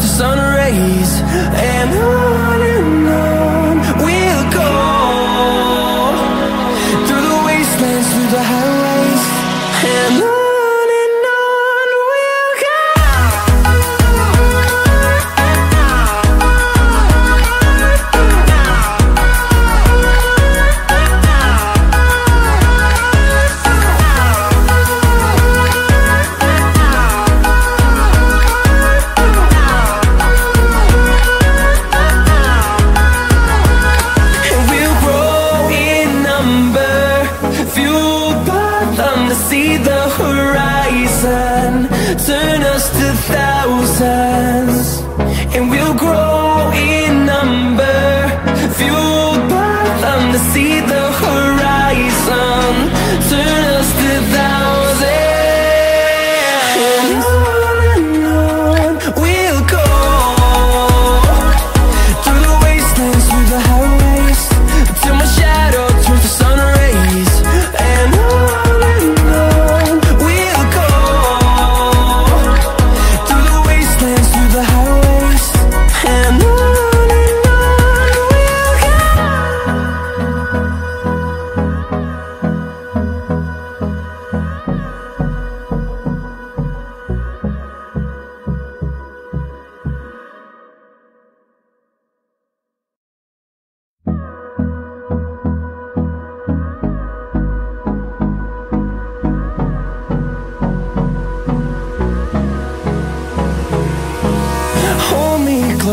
the sun rays and